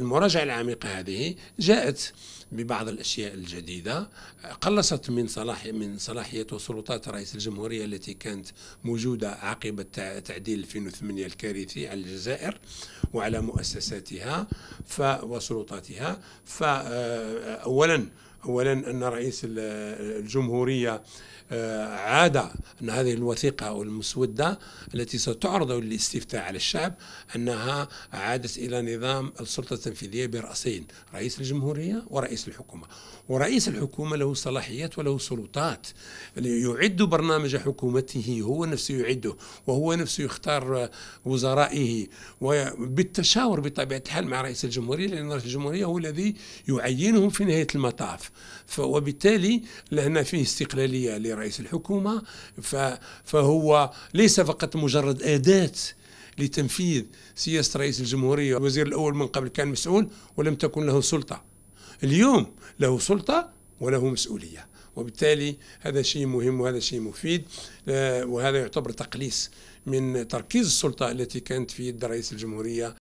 المراجعة العميقة هذه جاءت ببعض الأشياء الجديدة. قلصت من صلاح من صلاحية وسلطات رئيس الجمهورية التي كانت موجودة عقب تعديل 2008 الكارثي على الجزائر وعلى مؤسساتها وسلطاتها. فاولا اولا أن رئيس الجمهورية آه، عاد أن هذه الوثيقة أو المسودة التي ستعرض للاستفتاء على الشعب أنها عادت إلى نظام السلطة التنفيذية برأسين رئيس الجمهورية ورئيس الحكومة. ورئيس الحكومة له صلاحيات وله سلطات. يعد برنامج حكومته هو نفسه يعده وهو نفسه يختار وزرائه. وبالتشاور بطبيعة الحال مع رئيس الجمهورية لأن رئيس الجمهورية هو الذي يعينهم في نهاية المطاف. وبالتالي لأن فيه استقلالية لرئيس الحكومة فهو ليس فقط مجرد أداة لتنفيذ سياسة رئيس الجمهورية الوزير الأول من قبل كان مسؤول ولم تكن له سلطة. اليوم له سلطة وله مسؤولية. وبالتالي هذا شيء مهم وهذا شيء مفيد آه، وهذا يعتبر تقليص من تركيز السلطة التي كانت في يد رئيس الجمهورية.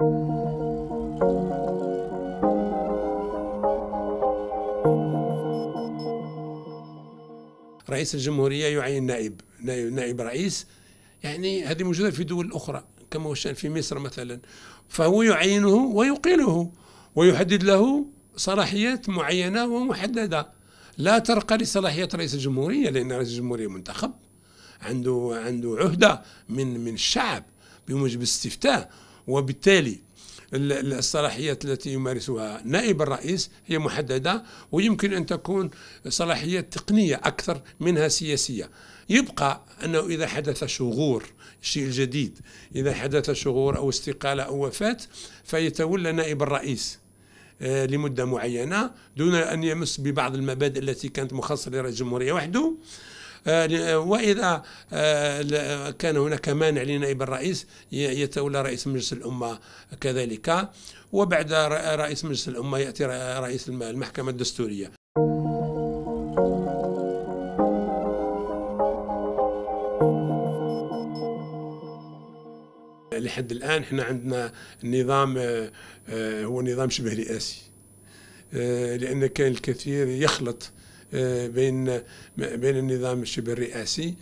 رئيس الجمهورية يعين نائب نائب رئيس. يعني هذه موجودة في دول أخرى كما هو في مصر مثلا. فهو يعينه ويقيله ويحدد له صلاحيات معينة ومحددة. لا ترقى لصلاحيات رئيس الجمهورية لأن رئيس الجمهورية منتخب عنده عنده عهدة من من الشعب بموجب الاستفتاء. وبالتالي الصلاحيات التي يمارسها نائب الرئيس هي محددة ويمكن أن تكون صلاحيات تقنية أكثر منها سياسية. يبقى أنه إذا حدث شغور الشيء الجديد إذا حدث شغور أو استقالة أو وفاة فيتولى نائب الرئيس آه، لمدة معينة دون أن يمس ببعض المبادئ التي كانت مخصصة لرئيس الجمهورية وحده. آه، وإذا آه، كان هناك مانع لنائب الرئيس يتولى رئيس مجلس الأمة كذلك. وبعد رئيس مجلس الأمة يأتي رئيس المحكمة الدستورية. لحد الآن إحنا عندنا النظام هو نظام شبه رئاسي. لأن كان الكثير يخلط آه، بين بين النظام الشبه الرئاسي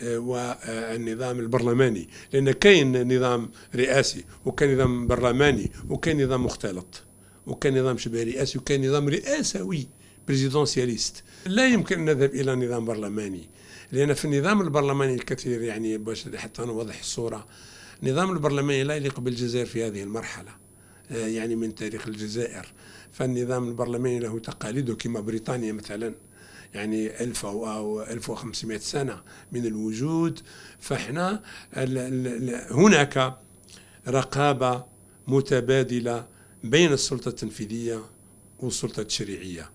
آه، والنظام البرلماني. لأن كاين نظام رئاسي وكان نظام برلماني وكان نظام مختلط وكان نظام شبه رئاسي وكان نظام رئاسوي بريزيدونسياليست لا يمكن أن نذهب إلى نظام برلماني لأن في النظام البرلماني الكثير يعني باش حتى نوضح الصورة النظام البرلماني لا يليق بالجزائر في هذه المرحلة آه، يعني من تاريخ الجزائر. فالنظام البرلماني له تقاليده كما بريطانيا مثلا. يعني 1000 أو 1500 سنة من الوجود فإحنا هناك رقابة متبادلة بين السلطة التنفيذية والسلطة التشريعية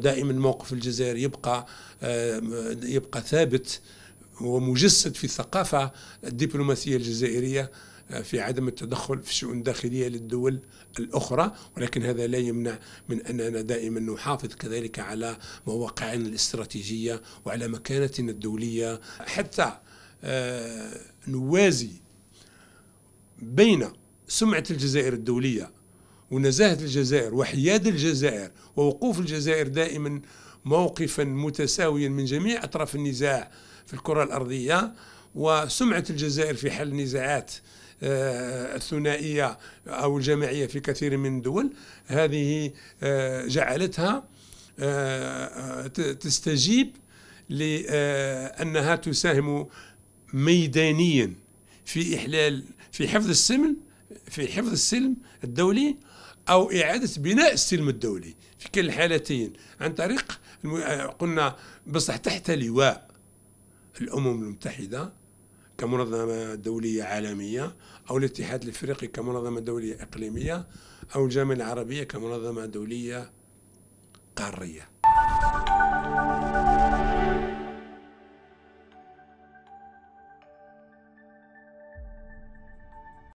دائما موقف الجزائر يبقى آه، يبقى ثابت ومجسد في الثقافة الدبلوماسية الجزائرية في عدم التدخل في الشؤون الداخليه للدول الأخرى ولكن هذا لا يمنع من أننا دائما نحافظ كذلك على مواقعنا الاستراتيجية وعلى مكانتنا الدولية. حتى آه، نوازي بين سمعة الجزائر الدولية ونزاهة الجزائر وحياد الجزائر ووقوف الجزائر دائما موقفا متساويا من جميع أطراف النزاع في الكرة الأرضية وسمعة الجزائر في حل النزاعات الثنائية أو الجماعية في كثير من الدول هذه آه، جعلتها آه، تستجيب لأنها تساهم ميدانيا في إحلال في حفظ السلم في حفظ السلم الدولي أو إعادة بناء السلم الدولي في كلا الحالتين. عن طريق قلنا بصح تحت لواء الأمم المتحدة كمنظمة دولية عالمية أو الاتحاد الإفريقي كمنظمة دولية إقليمية أو الجامعة العربية كمنظمة دولية قارية.